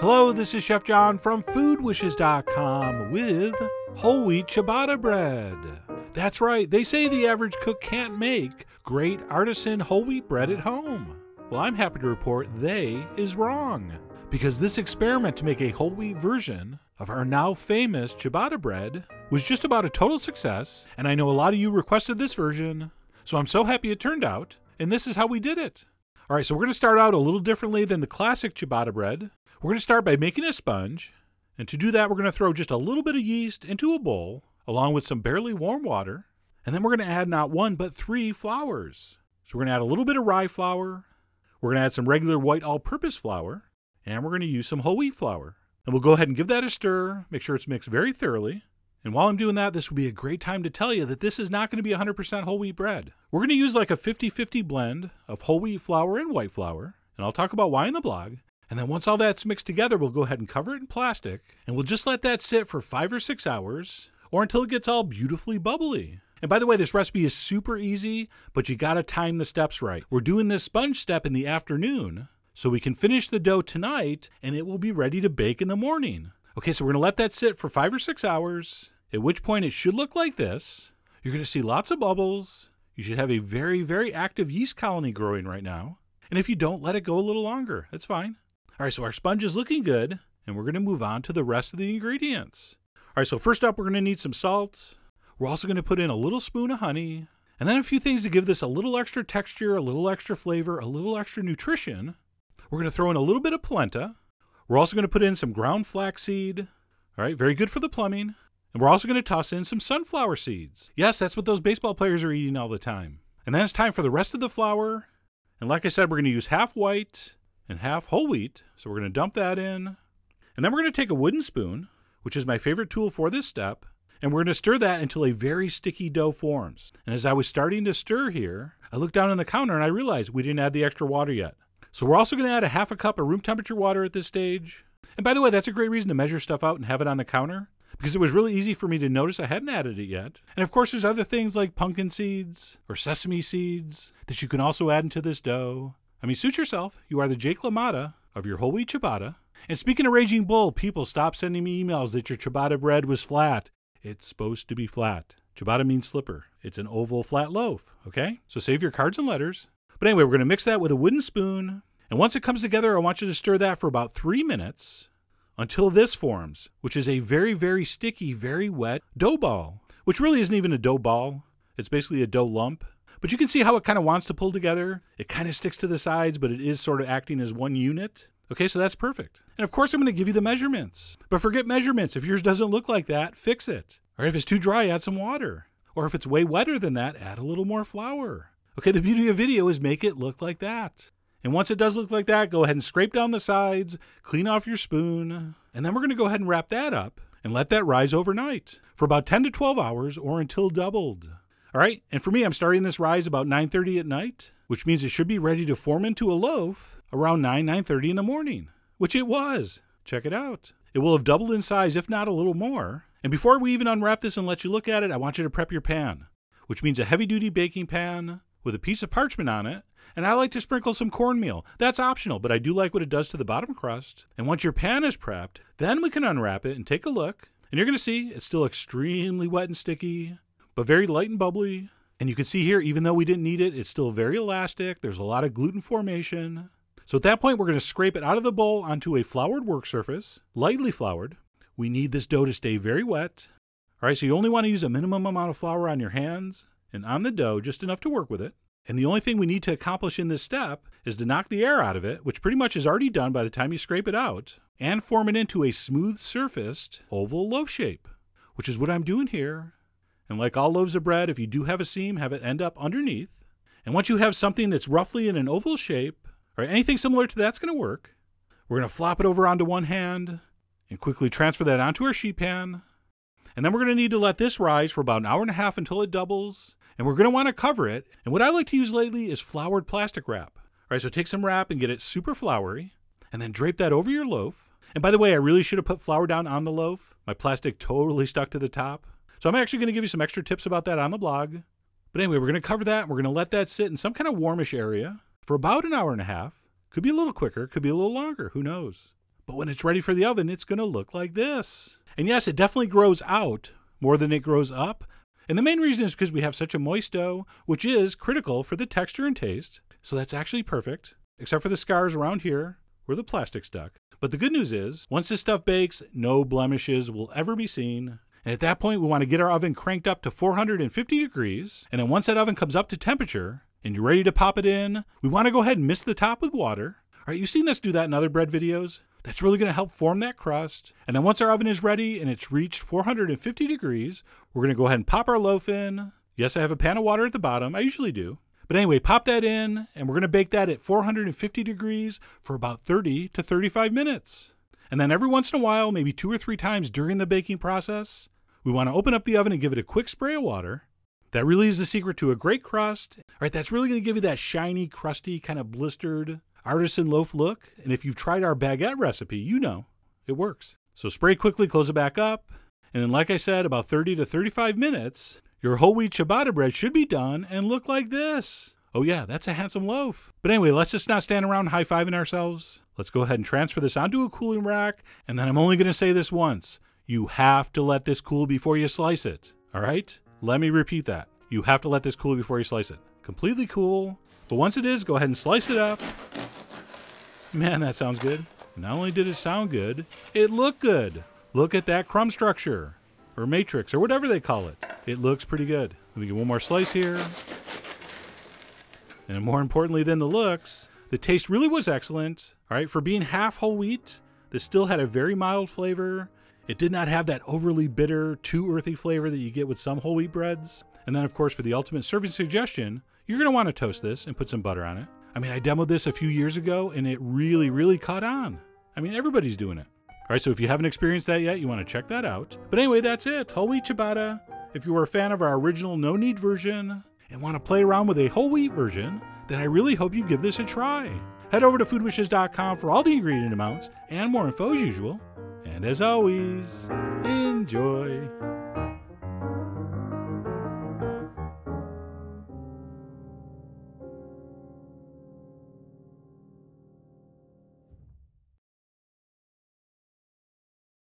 Hello, this is Chef John from foodwishes.com with whole wheat ciabatta bread. That's right, they say the average cook can't make great artisan whole wheat bread at home. Well, I'm happy to report they is wrong. Because this experiment to make a whole wheat version of our now famous ciabatta bread was just about a total success, and I know a lot of you requested this version, so I'm so happy it turned out, and this is how we did it. All right, so we're going to start out a little differently than the classic ciabatta bread. We're going to start by making a sponge, and to do that, we're going to throw just a little bit of yeast into a bowl, along with some barely warm water, and then we're going to add not one, but three flours. So we're going to add a little bit of rye flour, we're going to add some regular white all purpose flour, and we're going to use some whole wheat flour. And we'll go ahead and give that a stir, make sure it's mixed very thoroughly. And while I'm doing that, this would be a great time to tell you that this is not going to be 100% whole wheat bread. We're going to use like a 50 50 blend of whole wheat flour and white flour, and I'll talk about why in the blog. And then once all that's mixed together, we'll go ahead and cover it in plastic, and we'll just let that sit for five or six hours, or until it gets all beautifully bubbly. And by the way, this recipe is super easy, but you gotta time the steps right. We're doing this sponge step in the afternoon, so we can finish the dough tonight and it will be ready to bake in the morning. Okay, so we're gonna let that sit for five or six hours, at which point it should look like this. You're gonna see lots of bubbles. You should have a very, very active yeast colony growing right now. And if you don't, let it go a little longer. That's fine. All right, so our sponge is looking good, and we're gonna move on to the rest of the ingredients. All right, so first up, we're gonna need some salt. We're also gonna put in a little spoon of honey, and then a few things to give this a little extra texture, a little extra flavor, a little extra nutrition. We're going to throw in a little bit of polenta. We're also going to put in some ground flaxseed. All right, very good for the plumbing. And we're also going to toss in some sunflower seeds. Yes, that's what those baseball players are eating all the time. And then it's time for the rest of the flour. And like I said, we're going to use half white and half whole wheat. So we're going to dump that in. And then we're going to take a wooden spoon, which is my favorite tool for this step, and we're going to stir that until a very sticky dough forms. And as I was starting to stir here, I looked down on the counter and I realized we didn't add the extra water yet. So we're also going to add a half a cup of room temperature water at this stage. And by the way, that's a great reason to measure stuff out and have it on the counter because it was really easy for me to notice I hadn't added it yet. And of course, there's other things like pumpkin seeds or sesame seeds that you can also add into this dough. I mean, suit yourself. You are the Jake LaMotta of your whole wheat ciabatta. And speaking of Raging Bull, people stop sending me emails that your ciabatta bread was flat. It's supposed to be flat. Ciabatta means slipper. It's an oval flat loaf, okay? So save your cards and letters. But anyway, we're going to mix that with a wooden spoon. And once it comes together, I want you to stir that for about three minutes until this forms, which is a very, very sticky, very wet dough ball, which really isn't even a dough ball. It's basically a dough lump. But you can see how it kind of wants to pull together. It kind of sticks to the sides, but it is sort of acting as one unit. Okay, so that's perfect. And of course, I'm going to give you the measurements. But forget measurements. If yours doesn't look like that, fix it. Or if it's too dry, add some water. Or if it's way wetter than that, add a little more flour. Okay, the beauty of video is make it look like that. And once it does look like that, go ahead and scrape down the sides, clean off your spoon, and then we're going to go ahead and wrap that up and let that rise overnight for about 10 to 12 hours or until doubled. All right, and for me, I'm starting this rise about 9:30 at night, which means it should be ready to form into a loaf around 9 9:30 in the morning, which it was. Check it out. It will have doubled in size if not a little more. And before we even unwrap this and let you look at it, I want you to prep your pan, which means a heavy-duty baking pan with a piece of parchment on it and I like to sprinkle some cornmeal. That's optional, but I do like what it does to the bottom crust. And once your pan is prepped, then we can unwrap it and take a look. And you're going to see it's still extremely wet and sticky, but very light and bubbly. And you can see here, even though we didn't knead it, it's still very elastic. There's a lot of gluten formation. So at that point, we're going to scrape it out of the bowl onto a floured work surface, lightly floured. We need this dough to stay very wet. All right, so you only want to use a minimum amount of flour on your hands and on the dough, just enough to work with it. And the only thing we need to accomplish in this step is to knock the air out of it, which pretty much is already done by the time you scrape it out, and form it into a smooth surfaced oval loaf shape, which is what I'm doing here. And like all loaves of bread, if you do have a seam, have it end up underneath. And once you have something that's roughly in an oval shape, or anything similar to that's going to work, we're going to flop it over onto one hand and quickly transfer that onto our sheet pan. And then we're going to need to let this rise for about an hour and a half until it doubles and we're going to want to cover it. And what I like to use lately is floured plastic wrap. All right, so take some wrap and get it super floury, and then drape that over your loaf. And by the way, I really should have put flour down on the loaf. My plastic totally stuck to the top. So I'm actually going to give you some extra tips about that on the blog. But anyway, we're going to cover that. We're going to let that sit in some kind of warmish area for about an hour and a half. Could be a little quicker, could be a little longer, who knows. But when it's ready for the oven, it's going to look like this. And yes, it definitely grows out more than it grows up. And the main reason is because we have such a moist dough, which is critical for the texture and taste. So that's actually perfect, except for the scars around here where the plastic stuck. But the good news is, once this stuff bakes, no blemishes will ever be seen. And at that point, we want to get our oven cranked up to 450 degrees. And then once that oven comes up to temperature and you're ready to pop it in, we want to go ahead and mist the top with water. All right, you've seen us do that in other bread videos. That's really going to help form that crust. And then once our oven is ready and it's reached 450 degrees, we're going to go ahead and pop our loaf in. Yes, I have a pan of water at the bottom. I usually do. But anyway, pop that in, and we're going to bake that at 450 degrees for about 30 to 35 minutes. And then every once in a while, maybe two or three times during the baking process, we want to open up the oven and give it a quick spray of water. That really is the secret to a great crust. All right, that's really going to give you that shiny, crusty, kind of blistered artisan loaf look. And if you've tried our baguette recipe, you know it works. So spray quickly, close it back up. And then, like I said, about 30 to 35 minutes, your whole wheat ciabatta bread should be done and look like this. Oh, yeah, that's a handsome loaf. But anyway, let's just not stand around high fiving ourselves. Let's go ahead and transfer this onto a cooling rack. And then I'm only going to say this once you have to let this cool before you slice it. All right? Let me repeat that. You have to let this cool before you slice it. Completely cool. But once it is, go ahead and slice it up. Man, that sounds good. Not only did it sound good, it looked good. Look at that crumb structure, or matrix, or whatever they call it. It looks pretty good. Let me get one more slice here. And more importantly than the looks, the taste really was excellent. All right, for being half whole wheat, this still had a very mild flavor. It did not have that overly bitter, too earthy flavor that you get with some whole wheat breads. And then, of course, for the ultimate serving suggestion, you're going to want to toast this and put some butter on it. I mean, I demoed this a few years ago and it really, really caught on. I mean, everybody's doing it. All right, so if you haven't experienced that yet, you want to check that out. But anyway, that's it. Whole wheat ciabatta. If you were a fan of our original no knead version and want to play around with a whole wheat version, then I really hope you give this a try. Head over to foodwishes.com for all the ingredient amounts and more info as usual. And as always, enjoy.